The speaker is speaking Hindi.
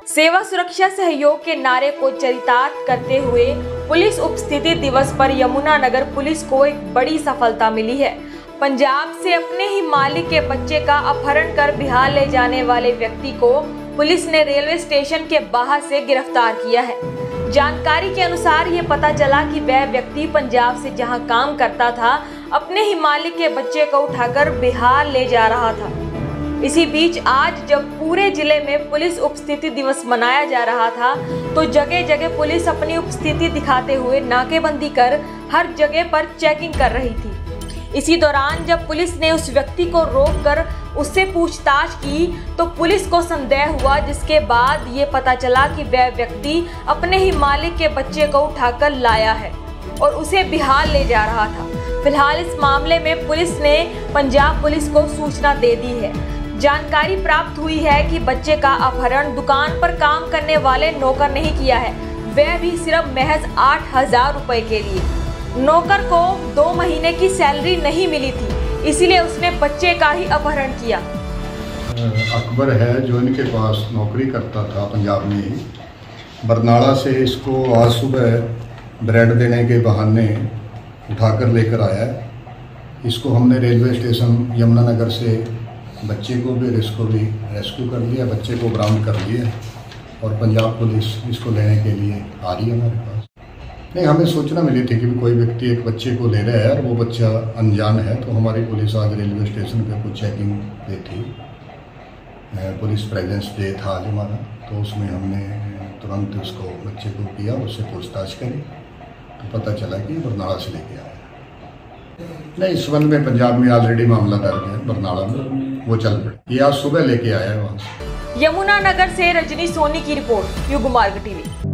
सेवा सुरक्षा सहयोग के नारे को चरितार्थ करते हुए पुलिस उपस्थिति दिवस पर यमुनानगर पुलिस को एक बड़ी सफलता मिली है। पंजाब से अपने ही मालिक के बच्चे का अपहरण कर बिहार ले जाने वाले व्यक्ति को पुलिस ने रेलवे स्टेशन के बाहर से गिरफ़्तार किया है। जानकारी के अनुसार ये पता चला कि वह व्यक्ति पंजाब से जहाँ काम करता था, अपने ही मालिक के बच्चे को उठाकर बिहार ले जा रहा था। इसी बीच आज जब पूरे ज़िले में पुलिस उपस्थिति दिवस मनाया जा रहा था तो जगह जगह पुलिस अपनी उपस्थिति दिखाते हुए नाकेबंदी कर हर जगह पर चेकिंग कर रही थी। इसी दौरान जब पुलिस ने उस व्यक्ति को रोककर उससे पूछताछ की तो पुलिस को संदेह हुआ, जिसके बाद ये पता चला कि वह व्यक्ति अपने ही मालिक के बच्चे को उठाकर लाया है और उसे बिहार ले जा रहा था। फ़िलहाल इस मामले में पुलिस ने पंजाब पुलिस को सूचना दे दी है। जानकारी प्राप्त हुई है कि बच्चे का अपहरण दुकान पर काम करने वाले नौकर ने ही किया है। वह भी सिर्फ़ महज आठ हज़ार रुपए के लिए। नौकर को दो महीने की सैलरी नहीं मिली थी, इसीलिए उसने बच्चे का ही अपहरण किया। अकबर है जो इनके पास नौकरी करता था पंजाब में। बरनाला से इसको आज सुबह ब्रेड देने के बहाने उठाकर लेकर आया इसको हमने रेलवे स्टेशन यमुनानगर से बच्चे को भी इसको भी रेस्क्यू कर लिया, बच्चे को बरामद कर लिया और पंजाब पुलिस इसको लेने के लिए आ रही है हमारे पास। नहीं, हमें सूचना मिली थी कि कोई व्यक्ति एक बच्चे को ले रहा है और वो बच्चा अनजान है तो हमारी पुलिस आज रेलवे स्टेशन पे कुछ चेकिंग पे थी। पुलिस प्रेजेंस डे था आज हमारा तो उसमें हमने तुरंत उसको बच्चे को किया, उससे पूछताछ करी तो पता चला कि बरनाला से लेके आया नहीं, इस संबंध में पंजाब में ऑलरेडी मामला दर्ज है, बरनाला में। वो चल पड़े। ये आज सुबह लेके आया है वहाँ यमुनानगर से रजनी सोनी की रिपोर्ट युग मार्ग टीवी।